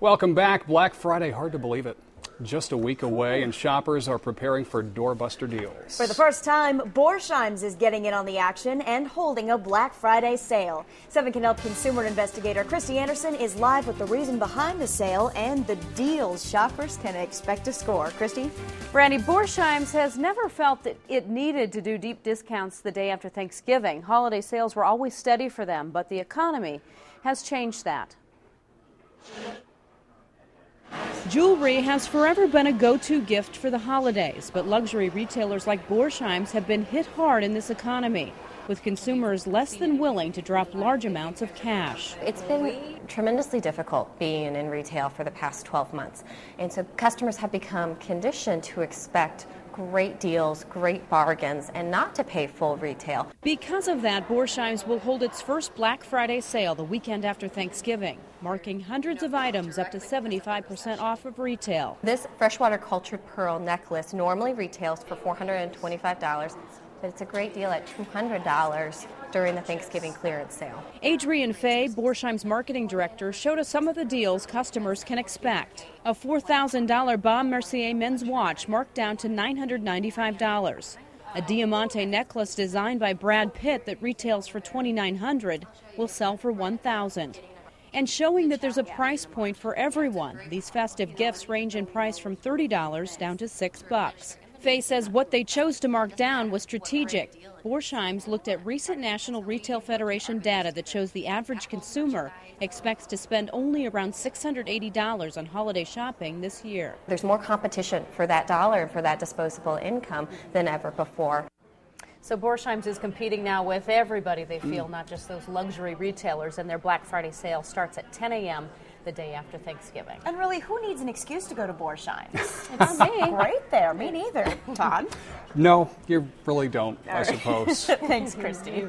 Welcome back. Black Friday, hard to believe it. Just a week away, and shoppers are preparing for doorbuster deals. For the first time, Borsheim's is getting in on the action and holding a Black Friday sale. 7 Can Help consumer investigator Kristi Andersen is live with the reason behind the sale and the deals shoppers can expect to score. Kristi? Randy Borsheim's has never felt that it needed to do deep discounts the day after Thanksgiving. Holiday sales were always steady for them, but the economy has changed that. Jewelry has forever been a go to gift for the holidays, but luxury retailers like Borsheim's have been hit hard in this economy, with consumers less than willing to drop large amounts of cash. It's been tremendously difficult being in retail for the past 12 months, and so customers have become conditioned to expect great deals, great bargains, and not to pay full retail. Because of that, Borsheim's will hold its first Black Friday sale the weekend after Thanksgiving, marking hundreds of items up to 75% off of retail. This freshwater cultured pearl necklace normally retails for $425 but it's a great deal at $200 during the Thanksgiving clearance sale. Adrian Fay, Borsheim's marketing director, showed us some of the deals customers can expect. A $4,000 Baume Mercier men's watch marked down to $995. A Damiani necklace designed by Brad Pitt that retails for $2,900 will sell for $1,000 and showing that there's a price point for everyone. These festive gifts range in price from $30 down to 6 bucks. Fay says what they chose to mark down was strategic. Borsheim's looked at recent National Retail Federation data that shows the average consumer expects to spend only around $680 on holiday shopping this year. There's more competition for that dollar and for that disposable income than ever before. So Borsheim's is competing now with everybody they feel, mm. not just those luxury retailers, and their Black Friday sale starts at 10 a.m the day after Thanksgiving. And really, who needs an excuse to go to Borsheim? it's me. Right there. Me neither. Todd? No, you really don't, I suppose. Thanks, Kristi.